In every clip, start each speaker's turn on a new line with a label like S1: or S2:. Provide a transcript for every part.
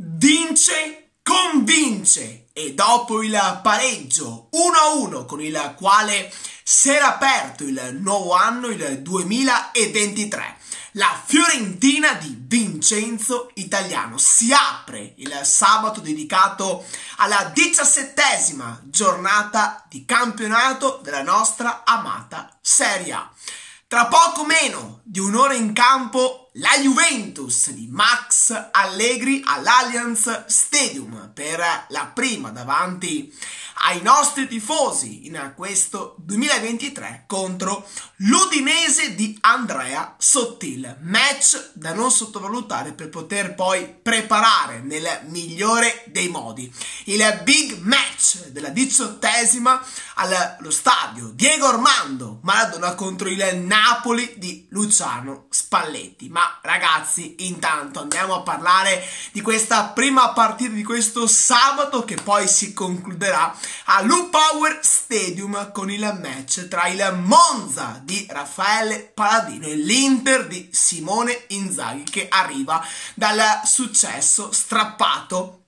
S1: vince, convince e dopo il pareggio 1-1 con il quale si era aperto il nuovo anno, il 2023, la Fiorentina di Vincenzo Italiano si apre il sabato dedicato alla diciassettesima giornata di campionato della nostra amata Serie A. Tra poco meno di un'ora in campo la Juventus di Max Allegri all'Allianz Stadium per la prima davanti ai nostri tifosi in questo 2023 contro l'Udinese di Andrea Sottil. Match da non sottovalutare per poter poi preparare nel migliore dei modi il big match della diciottesima allo stadio Diego Armando Maradona contro il Napoli di Luciano Spalletti. Ma ragazzi, intanto andiamo a parlare di questa prima partita di questo sabato che poi si concluderà a Lu Power Stadium con il match tra il Monza di Raffaele Paladino e l'Inter di Simone Inzaghi che arriva dal successo strappato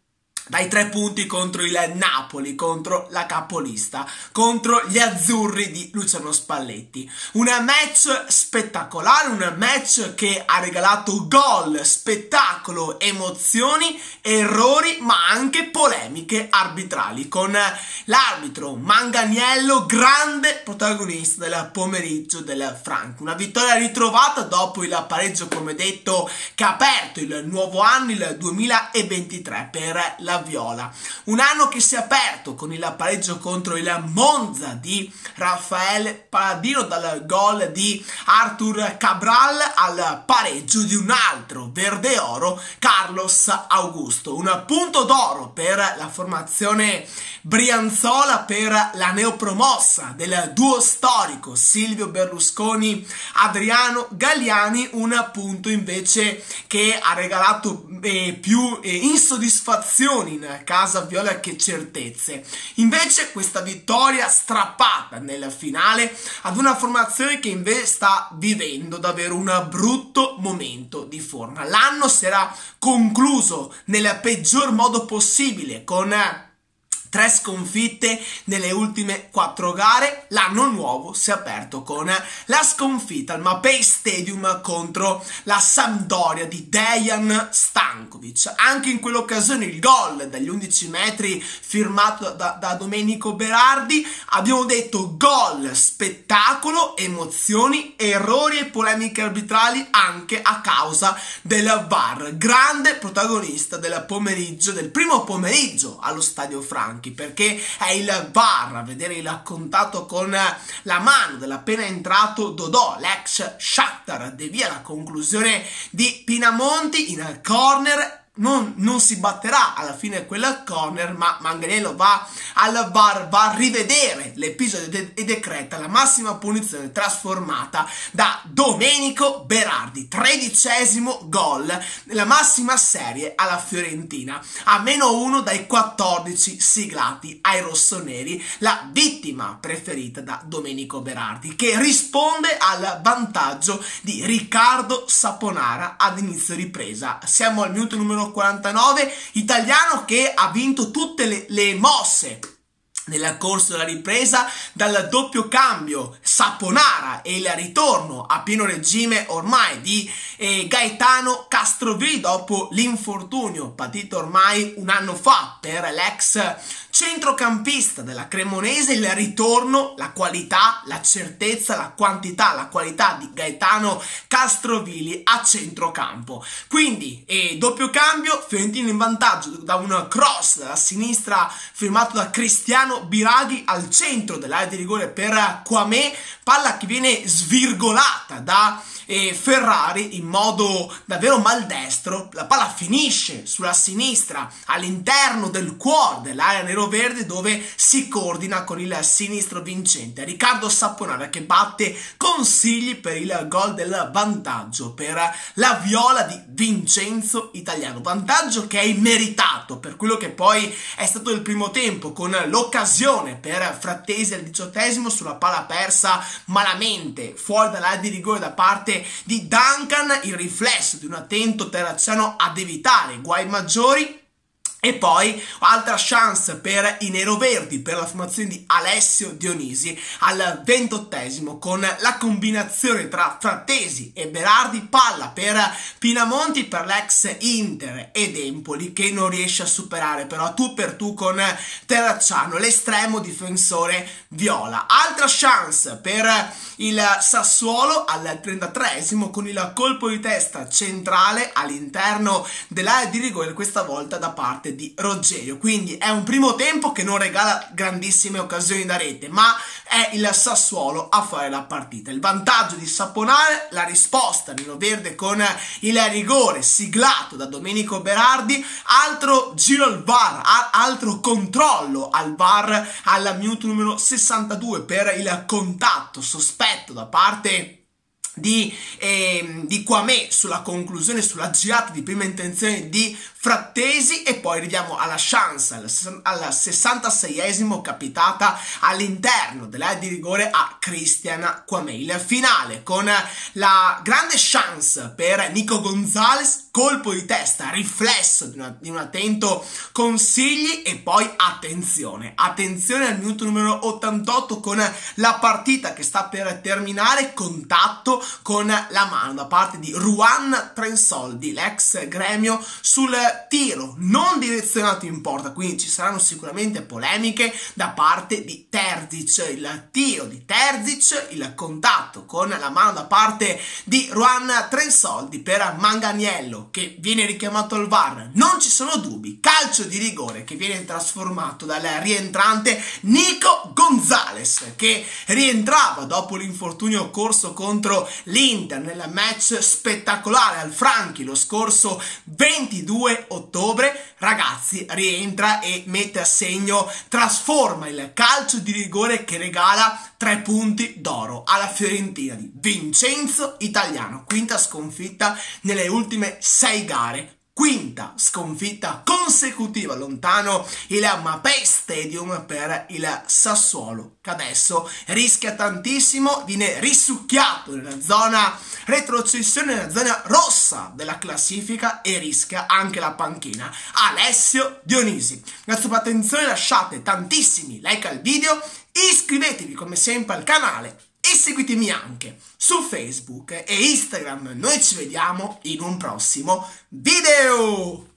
S1: dai tre punti contro il Napoli, contro la capolista, contro gli azzurri di Luciano Spalletti. Un match spettacolare, un match che ha regalato gol, spettacolo, emozioni, errori, ma anche polemiche arbitrali, con l'arbitro Manganiello, grande protagonista del pomeriggio del Franco. Una vittoria ritrovata dopo il pareggio, come detto, che ha aperto il nuovo anno, il 2023, per la Viola. Un anno che si è aperto con il pareggio contro il Monza di Raffaele Paladino dal gol di Arthur Cabral al pareggio di un altro verde oro Carlos Augusto. Un punto d'oro per la formazione Brianzola per la neopromossa del duo storico Silvio Berlusconi Adriano Galliani un punto invece che ha regalato eh, più eh, insoddisfazioni in casa viola che certezze. Invece questa vittoria strappata nel finale ad una formazione che invece sta vivendo davvero un brutto momento di forma. L'anno sarà concluso nel peggior modo possibile con tre sconfitte nelle ultime quattro gare. L'anno nuovo si è aperto con la sconfitta al Mapei Stadium contro la Sampdoria di Dejan Stankovic. Anche in quell'occasione il gol dagli 11 metri firmato da, da Domenico Berardi. Abbiamo detto gol, spettacolo, emozioni, errori e polemiche arbitrali anche a causa del VAR. Grande protagonista del pomeriggio, del primo pomeriggio allo Stadio Franco Bianchi perché è il VAR a vedere il contatto con la mano dell'appena entrato Dodò, l'ex Shakhtar devia la conclusione di Pinamonti in corner non, non, si batterà alla fine quella corner, ma Manganiello va al VAR, va a rivedere l'episodio e decreta la massima punizione trasformata da Domenico Berardi, tredicesimo gol nella massima serie alla Fiorentina, a meno uno dai 14 siglati ai rossoneri, la vittima preferita da Domenico Berardi, che risponde al vantaggio di Riccardo Saponara ad inizio ripresa. Siamo al minuto numero 49, italiano che ha vinto tutte le, le mosse nel corso della ripresa dal doppio cambio Saponara e il ritorno a pieno regime ormai di eh, Gaetano Castrovilli dopo l'infortunio patito ormai un anno fa per l'ex centrocampista della Cremonese, il ritorno, la qualità, la certezza, la quantità, la qualità di Gaetano Castrovilli a centrocampo. Quindi, eh, doppio cambio, Fiorentino in vantaggio da un cross dalla sinistra firmato da Cristiano Biraghi al centro dell'area di rigore per Quame, palla che viene svirgolata da eh, Ferrari in modo davvero maldestro, la palla finisce sulla sinistra all'interno del cuore dell'area nero-verde dove si coordina con il sinistro vincente, Riccardo Saponara che batte consigli per il gol del vantaggio per la viola di Vincenzo Italiano, vantaggio che è immeritato per quello che poi è stato il primo tempo con l'occasione per Frattesi al diciottesimo sulla palla persa malamente fuori dall'area di rigore da parte di Duncan, il riflesso di un attento terraziano ad evitare guai maggiori E poi altra chance per i neroverdi, per la formazione di Alessio Dionisi al ventottesimo con la combinazione tra Frattesi e Berardi, palla per Pinamonti per l'ex Inter ed Empoli che non riesce a superare però tu per tu con Terracciano, l'estremo difensore viola. Altra chance per il Sassuolo al 33esimo con il colpo di testa centrale all'interno dell'area di rigore questa volta da parte parte di Rogerio. Quindi è un primo tempo che non regala grandissime occasioni da rete, ma è il Sassuolo a fare la partita. Il vantaggio di Saponare, la risposta Nino Verde con il rigore siglato da Domenico Berardi, altro giro al VAR, altro controllo al VAR al minuto numero 62 per il contatto sospetto da parte di, eh, di Quame sulla conclusione, sulla girata di prima intenzione di Frattesi e poi arriviamo alla chance al, al 66esimo capitata all'interno dell'area di rigore a Cristian Quame. Il finale con la grande chance per Nico Gonzalez, colpo di testa, riflesso di, una, di un attento consigli e poi attenzione, attenzione al minuto numero 88 con la partita che sta per terminare, contatto con la mano da parte di Juan Trensoldi, l'ex gremio, sul tiro non direzionato in porta, quindi ci saranno sicuramente polemiche da parte di Terzic, il tiro di Terzic, il contatto con la mano da parte di Juan Trensoldi per Manganiello che viene richiamato al VAR, non ci sono dubbi, calcio di rigore che viene trasformato dal rientrante Nico Gonzalez che rientrava dopo l'infortunio corso contro l'Inter nel match spettacolare al Franchi lo scorso 22 ottobre, ragazzi, rientra e mette a segno, trasforma il calcio di rigore che regala tre punti d'oro alla Fiorentina di Vincenzo Italiano, quinta sconfitta nelle ultime sei gare quinta sconfitta consecutiva lontano il Mapei Stadium per il Sassuolo che adesso rischia tantissimo viene risucchiato nella zona retrocessione nella zona rossa della classifica e rischia anche la panchina. Alessio Dionisi grazie per l'attenzione lasciate tantissimi like al video iscrivetevi come sempre al canale seguitemi anche su Facebook e Instagram. Noi ci vediamo in un prossimo video!